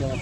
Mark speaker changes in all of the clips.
Speaker 1: yang.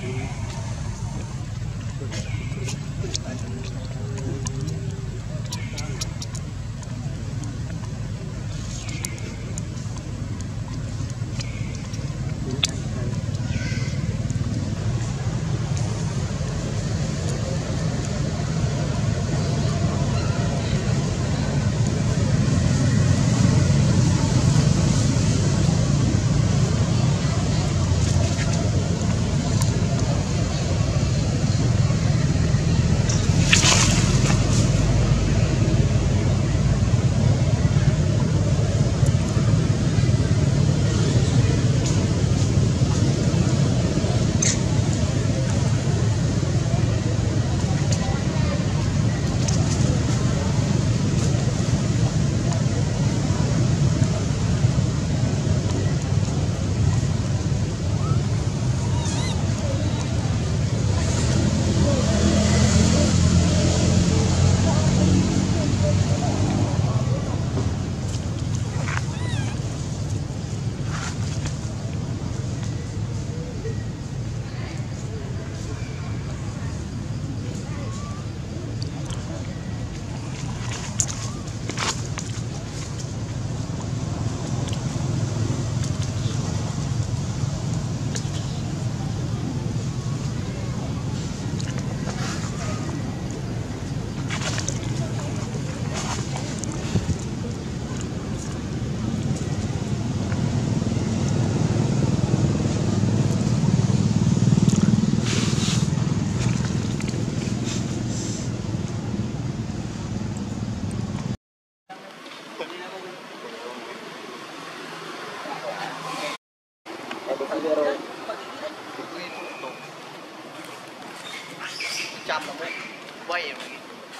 Speaker 1: Quay mà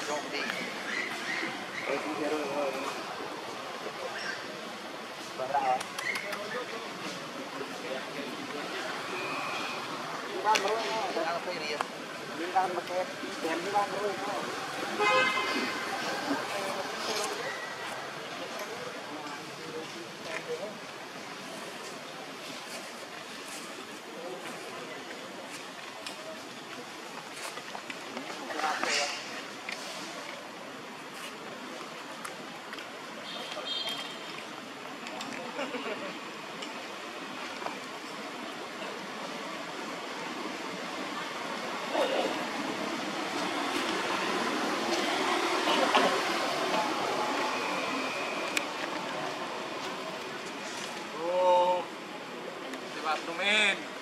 Speaker 1: rộn đi Hãy subscribe cho kênh Ghiền Mì Gõ Để không bỏ lỡ những video hấp dẫn Abnumin.